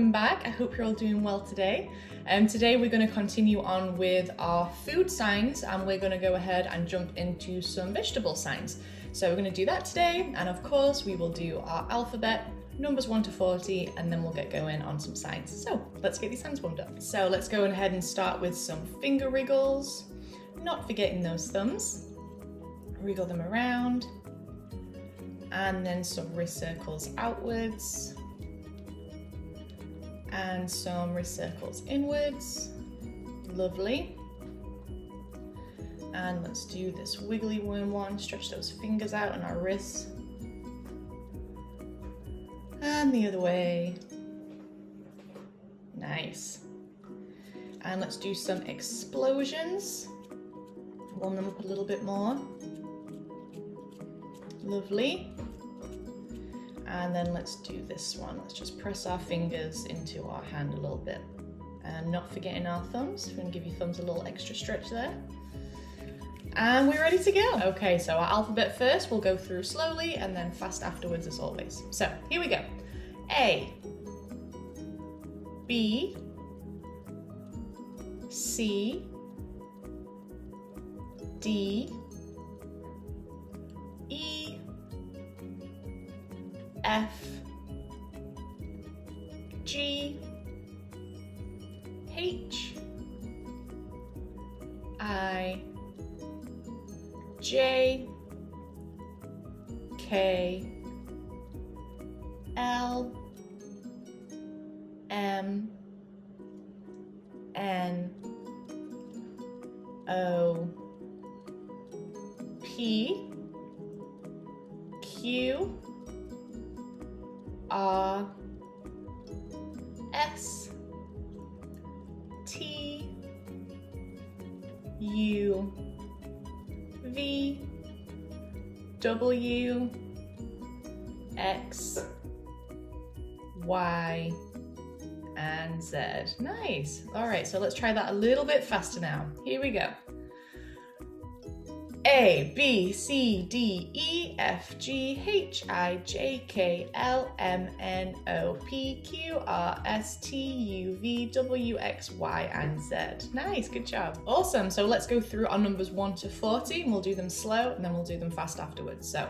welcome back. I hope you're all doing well today. Um, today we're going to continue on with our food signs and we're going to go ahead and jump into some vegetable signs. So we're going to do that today and of course we will do our alphabet, numbers 1 to 40 and then we'll get going on some signs. So let's get these hands warmed up. So let's go ahead and start with some finger wriggles, not forgetting those thumbs. Wriggle them around and then some wrist circles outwards and some wrist circles inwards. Lovely. And let's do this wiggly worm one. Stretch those fingers out on our wrists. And the other way. Nice. And let's do some explosions. Warm them up a little bit more. Lovely. And then let's do this one. Let's just press our fingers into our hand a little bit. And not forgetting our thumbs. We're gonna give your thumbs a little extra stretch there. And we're ready to go. Okay, so our alphabet first, we'll go through slowly and then fast afterwards as always. So here we go. A, B, C, D, F G H I J K L M N O P Q R S T U V W X Y and Z. Nice. All right, so let's try that a little bit faster now. Here we go. A, B, C, D, E, F, G, H, I, J, K, L, M, N, O, P, Q, R, S, T, U, V, W, X, Y, and Z. Nice, good job. Awesome, so let's go through our numbers 1 to 40 and we'll do them slow and then we'll do them fast afterwards. So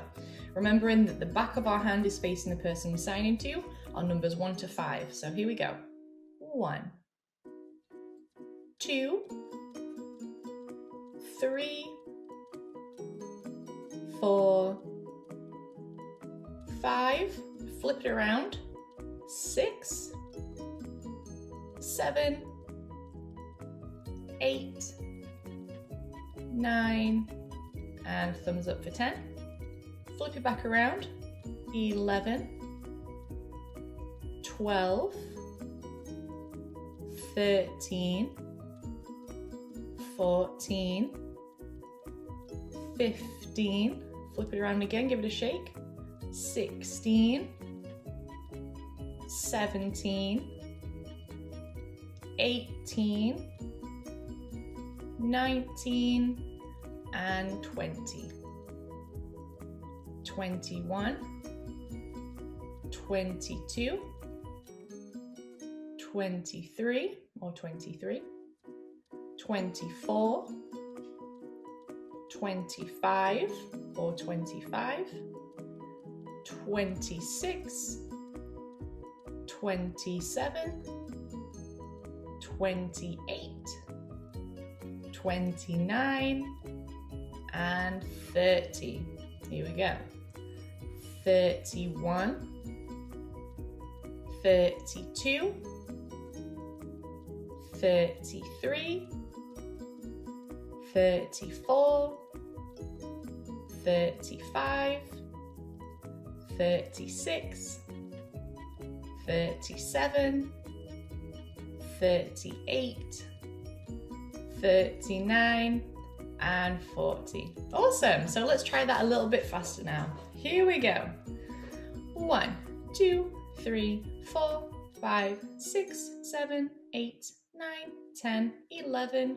remembering that the back of our hand is facing the person we're signing to our numbers 1 to 5. So here we go. 1, 2, 3, four, five, flip it around, six, seven, eight, nine, and thumbs up for 10. Flip it back around, 11, 12, 13, 14, 15, Flip it around again, give it a shake. 16, 17, 18, 19, and 20. 21, 22, 23 or 23, 24, 25 or 25, 26, 27, 28, 29, and 30. Here we go. 31, 32, 33, 34, 35, 36, 37, 38, 39, and 40. Awesome, so let's try that a little bit faster now. Here we go. One, two, three, four, five, six, seven, eight, nine, 10, 11,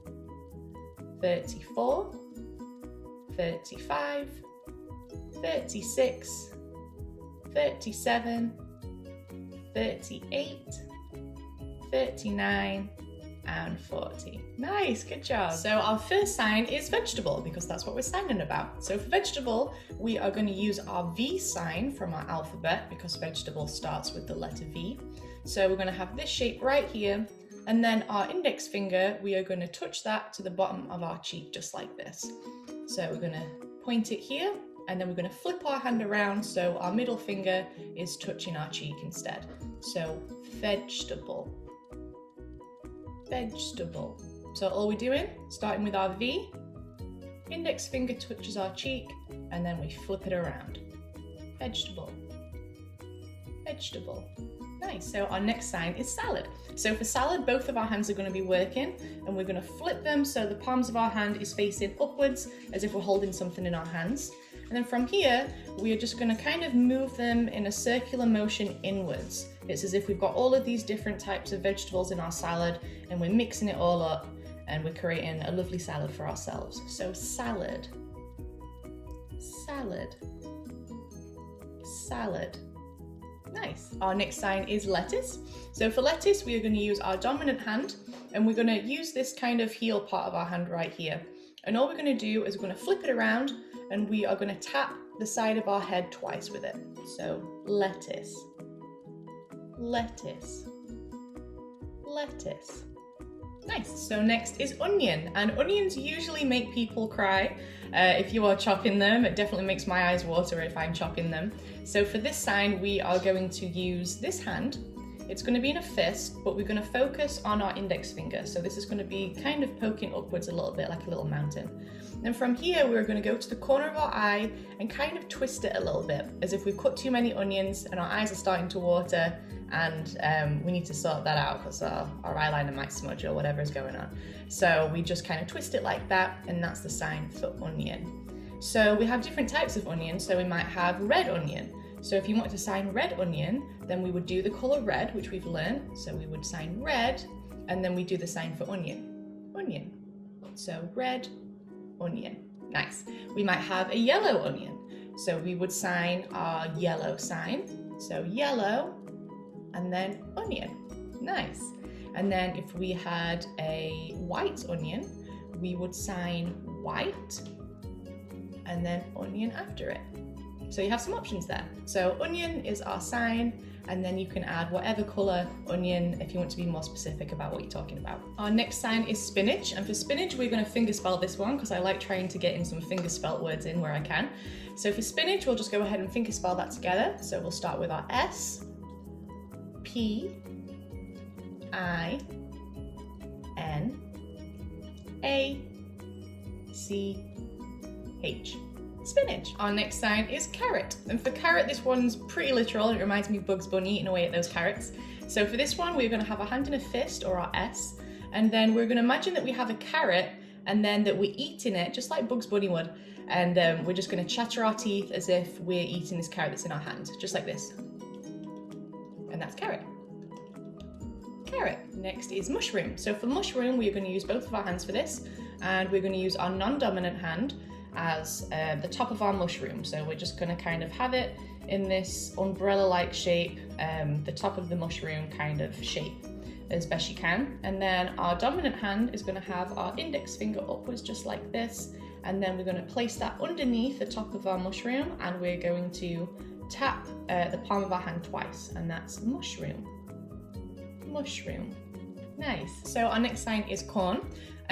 34, 35, 36, 37, 38, 39, and 40. Nice, good job. So our first sign is vegetable because that's what we're signing about. So for vegetable, we are going to use our V sign from our alphabet because vegetable starts with the letter V. So we're going to have this shape right here and then our index finger, we are going to touch that to the bottom of our cheek just like this. So we're going to point it here and then we're going to flip our hand around so our middle finger is touching our cheek instead. So vegetable vegetable. So all we're doing, starting with our V, index finger touches our cheek, and then we flip it around. Vegetable. Vegetable. Nice. So our next sign is salad. So for salad, both of our hands are going to be working and we're going to flip them so the palms of our hand is facing upwards as if we're holding something in our hands. And then from here, we are just going to kind of move them in a circular motion inwards. It's as if we've got all of these different types of vegetables in our salad and we're mixing it all up and we're creating a lovely salad for ourselves. So salad, salad, salad. Nice. Our next sign is lettuce. So for lettuce, we are going to use our dominant hand and we're going to use this kind of heel part of our hand right here. And all we're going to do is we're going to flip it around and we are going to tap the side of our head twice with it. So lettuce, lettuce, lettuce. Nice. So next is onion, and onions usually make people cry uh, if you are chopping them. It definitely makes my eyes water if I'm chopping them. So for this sign, we are going to use this hand. It's going to be in a fist, but we're going to focus on our index finger. So this is going to be kind of poking upwards a little bit like a little mountain. Then from here, we're going to go to the corner of our eye and kind of twist it a little bit, as if we've cut too many onions and our eyes are starting to water and um, we need to sort that out because our, our eyeliner might smudge or whatever is going on. So we just kind of twist it like that and that's the sign for onion. So we have different types of onion. So we might have red onion. So if you want to sign red onion, then we would do the color red, which we've learned. So we would sign red and then we do the sign for onion, onion. So red, onion. Nice. We might have a yellow onion. So we would sign our yellow sign. So yellow and then onion. Nice. And then if we had a white onion, we would sign white and then onion after it. So you have some options there. So onion is our sign, and then you can add whatever color onion if you want to be more specific about what you're talking about. Our next sign is spinach, and for spinach, we're gonna finger spell this one because I like trying to get in some finger spelt words in where I can. So for spinach, we'll just go ahead and finger spell that together. So we'll start with our S, P, I, N, A, C, H spinach. Our next sign is carrot. And for carrot, this one's pretty literal. It reminds me of Bugs Bunny eating away at those carrots. So for this one, we're gonna have a hand in a fist or our S, and then we're gonna imagine that we have a carrot and then that we're eating it just like Bugs Bunny would. And um, we're just gonna chatter our teeth as if we're eating this carrot that's in our hand, just like this. And that's carrot. Carrot. Next is mushroom. So for mushroom, we're gonna use both of our hands for this, and we're gonna use our non-dominant hand as uh, the top of our mushroom. So we're just gonna kind of have it in this umbrella-like shape, um, the top of the mushroom kind of shape as best you can. And then our dominant hand is gonna have our index finger upwards just like this. And then we're gonna place that underneath the top of our mushroom and we're going to tap uh, the palm of our hand twice and that's mushroom. Mushroom. Nice. So our next sign is corn.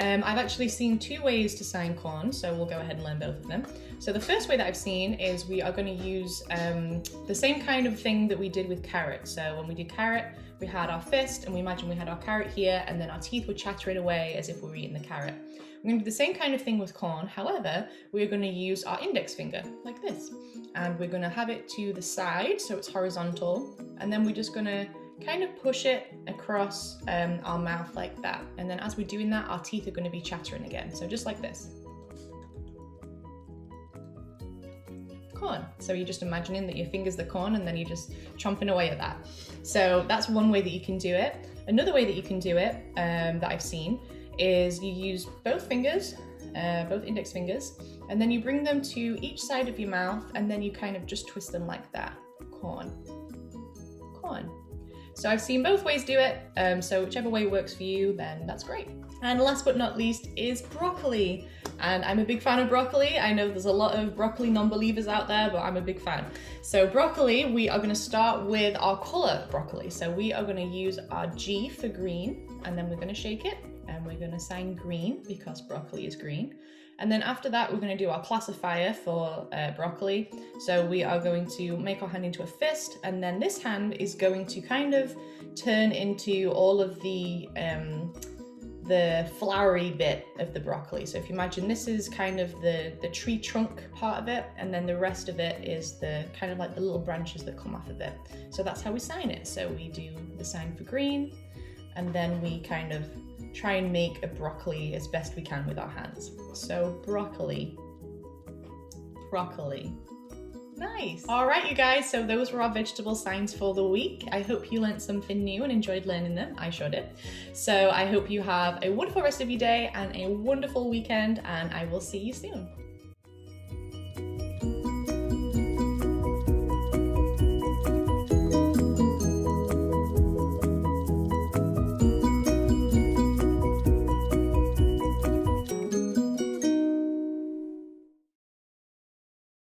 Um, I've actually seen two ways to sign corn, so we'll go ahead and learn both of them. So the first way that I've seen is we are going to use um, the same kind of thing that we did with carrot. So when we did carrot, we had our fist and we imagine we had our carrot here and then our teeth would chatter it away as if we were eating the carrot. We're going to do the same kind of thing with corn. However, we're going to use our index finger like this and we're going to have it to the side so it's horizontal and then we're just going to kind of push it across um, our mouth like that. And then as we're doing that, our teeth are gonna be chattering again. So just like this. corn. So you're just imagining that your finger's the corn and then you're just chomping away at that. So that's one way that you can do it. Another way that you can do it um, that I've seen is you use both fingers, uh, both index fingers, and then you bring them to each side of your mouth and then you kind of just twist them like that. Corn, corn. So I've seen both ways do it, um, so whichever way works for you, then that's great. And last but not least is broccoli. And I'm a big fan of broccoli. I know there's a lot of broccoli non-believers out there, but I'm a big fan. So broccoli, we are gonna start with our color broccoli. So we are gonna use our G for green, and then we're gonna shake it, and we're gonna sign green because broccoli is green. And then after that, we're gonna do our classifier for uh, broccoli. So we are going to make our hand into a fist, and then this hand is going to kind of turn into all of the um, the flowery bit of the broccoli. So if you imagine this is kind of the, the tree trunk part of it, and then the rest of it is the kind of like the little branches that come off of it. So that's how we sign it. So we do the sign for green, and then we kind of try and make a broccoli as best we can with our hands. So broccoli, broccoli. Nice. All right, you guys, so those were our vegetable signs for the week. I hope you learned something new and enjoyed learning them. I sure did. So I hope you have a wonderful rest of your day and a wonderful weekend, and I will see you soon.